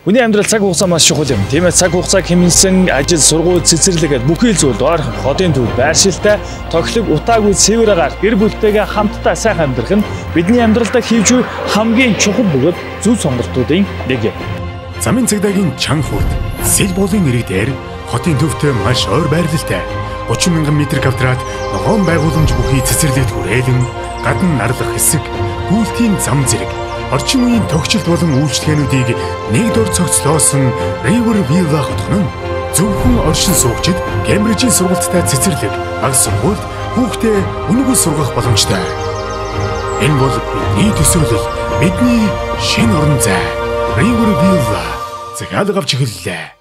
Хүний амьдрал цаг хугацаа маш чухал юм. Тийм ээ цаг хугацааг хэмнэсэн ажил, сургууль, цэцэрлэг гэд бүхий л зүйл ойрхон хотын төв байршилтай, тоглог, утаагүй цэвэр агаар гэр бүлтэйгээ хамтдаа сайхан амьдрах нь бидний амьдралдаа хийж буй хамгийн чухал бөгөөд зөв сонголтуудын нэг юм. Замын цагдаагийн чанга хурд сэл болын нэрэг дээр хотын төвтэй маш ойр байрлалтай 30 мянган метр квадрат ногоон байгууламж бүхий цэцэрлэгт хүрээлэн гадна нарлах хэсэг, гүйлтийн зам зэрэг орчин үеийн тогтчлт болон үйлчлэгээнүүдийг нэг дор цогцлоосон River Villa хотхон нь зөвхөн оршин суугчид Кембрижийн сургалттай цэцэрлэг, баг сургуульд хүүхдээ үнэгүй сургах боломжтой. Энэ бол бидний төсөөлөл, бидний шинэ орон зай. River Villa захиалга авч эхэллээ.